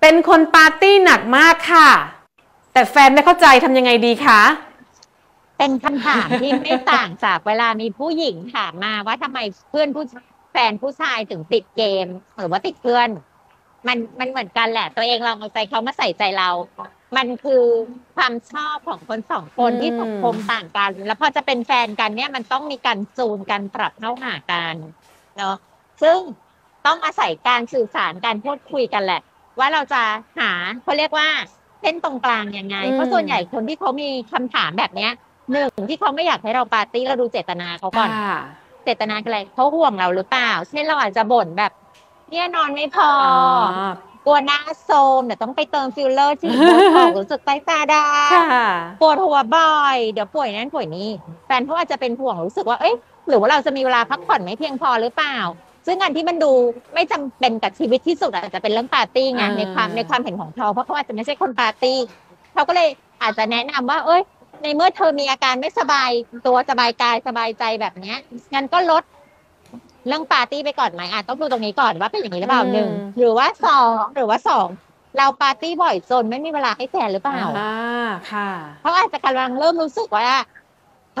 เป็นคนปาร์ตี้หนักมากค่ะ แต่แฟนไม่เข้าใจทำยังไงดีคะเป็นคำถามที่ไม่ต่างจากเวลามีผู้หญิงถามมาว่าทำไมเพื่อนผู้แฟนผู้ชายถึงติดเกม หรือว่าติดเพื่อน มันมันเหมือนกันแหละ ตัวเองลองเอาใจเขามาใส่ใจเรา มันคือความชอบของคนสองคนอืมที่สังคมต่างกัน แล้วพอจะเป็นแฟนกันเนี่ยมันต้องมีการจูนกันปรับเข้าหากันเนาะซึ่งต้องอาศัยการสื่อสารการพูดคุยกันแหละ ว่าเราจะหาเขาเรียกว่าเส้นตรงกลางยังไงอืมเพราะส่วนใหญ่คนที่เขามีคำถามแบบเนี้ยหนึ่งที่เขาไม่อยากให้เราปาร์ตี้เราดูเจตนาเขาก่อนค่ะเจตนาคืออะไรเขาห่วงเราหรือเปล่า เช่นเราอาจจะบ่นแบบ เนี่ยนอนไม่พออ๋อกลัวหน้าโทรมเดี๋ยวต้องไปเติมฟิลเลอร์ฉีดโบท็อกซ์รู้สึกใต้ตาดำค่ะปวดหัวบ่อย เดี๋ยวป่วยนั้นป่วยนี้ แฟนเขาอาจจะเป็นห่วงรู้สึกว่าเอ๊ะหรือว่าเราจะมีเวลาพักผ่อนไม่เพียงพอหรือเปล่า ซึ่งอันที่มันดูไม่จำเป็นกับชีวิตที่สุดอาจจะเป็นเรื่องปาร์ตี้ไงอ่าในความในความเห็นของเขาเพราะเขาอาจจะไม่ใช่คนปาร์ตี้เขาก็เลยอาจจะแนะนำว่า เอ้ย ในเมื่อเธอมีอาการไม่สบายตัวสบายกายสบายใจแบบเนี้ยงั้นก็ลดเรื่องปาร์ตี้ไปก่อนไหมอาจต้องดูตรงนี้ก่อนว่าเป็นอย่างนี้หรือเปล่าอืมหนึ่งหรือว่าสองหรือว่าสองเราปาร์ตี้บ่อยจนไม่มีเวลาให้แฟนหรือเปล่าอ่าค่ะเขาอาจจะกำลังเริ่มรู้สึกว่า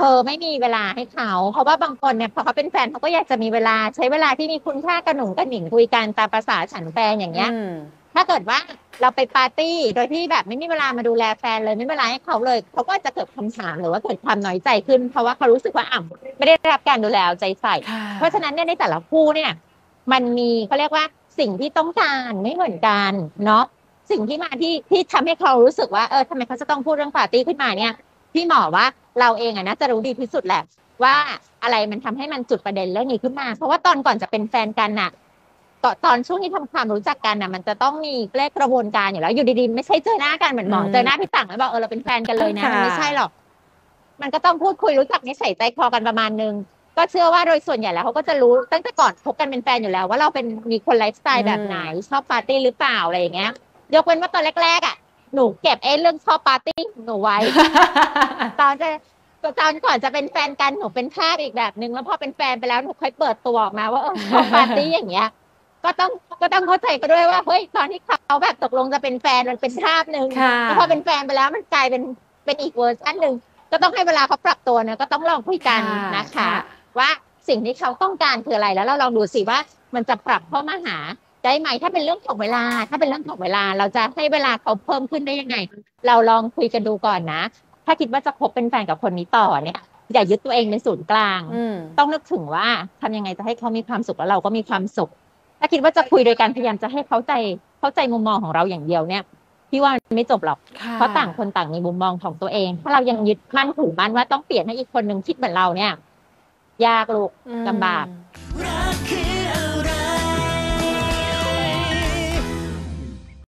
เธอไม่มีเวลาให้เขาเพราะว่าบางคนเนี่ยพอเขาเป็นแฟนเขาก็อยากจะมีเวลาใช้เวลาที่มีคุณค่ากระหนุ่งกระหนิงคุยกันตามภาษาฉันแฟนอย่างเงี้ยอืมถ้าเกิดว่าเราไปปาร์ตี้โดยที่แบบไม่มีเวลามาดูแลแฟนเลยไม่มีเวลาให้เขาเลยเขาก็จะเกิดคำถามหรือว่าเกิดความน้อยใจขึ้น เพราะว่าเขารู้สึกว่าอ่ำไม่ได้รับการดูแลเอาใจใส่ค่ะเพราะฉะนั้นเนี่ยในแต่ละคู่เนี่ย มันมีเขาเรียกว่าสิ่งที่ต้องการไม่เหมือนกันเนาะสิ่งที่มาที่ที่ทำให้เขารู้สึกว่าเออทำไมเขาจะต้องพูดเรื่องปาร์ตี้ขึ้นมาเนี่ยพี่หมอว่า เราเองอะนะจะรู้ดีที่สุดแหละ ว่าอะไรมันทำให้มันจุดประเด็นเรื่องนี้ขึ้นมา เพราะว่าตอนก่อนจะเป็นแฟนกันน่ะตอนตอนช่วงที่ทำความรู้จักกันน่ะมันจะต้องมีเรียกกระบวนการอยู่แล้วอยู่ดีๆไม่ใช่เจอหน้ากันเหมือนหมออืมเจอหน้าพี่ต่างแล้วบอกเออเราเป็นแฟนกันเลยนะค่ะมันไม่ใช่หรอก มันก็ต้องพูดคุยรู้จักนิสัยใจคอกันประมาณนึงก็เชื่อว่าโดยส่วนใหญ่แล้วเขาก็จะรู้ตั้งแต่ก่อนคบกันเป็นแฟนอยู่แล้ว ว่าเราเป็นมีคนไลฟ์สไตล์แบบไหนชอบปาร์ตี้หรือเปล่าอะไรอย่างเงี้ยยกเว้นว่าตอนแรกๆอะ หนูเก็บไอ้เรื่องชอบปาร์ตี้หนูไว้ ตอนจะตอนก่อนจะเป็นแฟนกันหนูเป็นภาพอีกแบบนึงแล้วพอเป็นแฟนไปแล้วหนูค่อยเปิดตัวออกมาว่าเออชอบปาร์ตี้อย่างเงี้ย ก็ต้องก็ต้องเข้าใจกันด้วยว่าเฮ้ยตอนที่เขาแบบตกลงจะเป็นแฟนมันเป็นภาพหนึ่งค่ะแล้วพอเป็นแฟนไปแล้วมันกลายเป็นเป็นอีกเวอร์ชันหนึ่งก็ต้องให้เวลาเขาปรับตัวนะก็ต้องลองคุยกันนะคะ ว่าสิ่งที่เขาต้องการคืออะไรแล้วเราลองดูสิว่ามันจะปรับเข้ามาหา ได้ไหมถ้าเป็นเรื่องของเวลา ถ้าเป็นเรื่องของเวลา เราจะให้เวลาเขาเพิ่มขึ้นได้ยังไง เราลองคุยกันดูก่อนนะ ถ้าคิดว่าจะคบเป็นแฟนกับคนนี้ต่อเนี่ยอย่ายึดตัวเองเป็นศูนย์กลางอืมต้องนึกถึงว่าทำยังไงจะให้เขามีความสุขแล้วเราก็มีความสุข ถ้าคิดว่าจะคุยโดยการพยายามจะให้เข้าใจเข้าใจมุมมองของเราอย่างเดียวเนี่ยพี่ว่ามันไม่จบหรอกค่ะเพราะต่างคนต่างมีมุมมองของตัวเอง ถ้าเรายังยึดมั่นถือมั่นว่าต้องเปลี่ยนให้อีกคนหนึ่งคิดเหมือนเราเนี่ย ยากลูกอืมลำบาก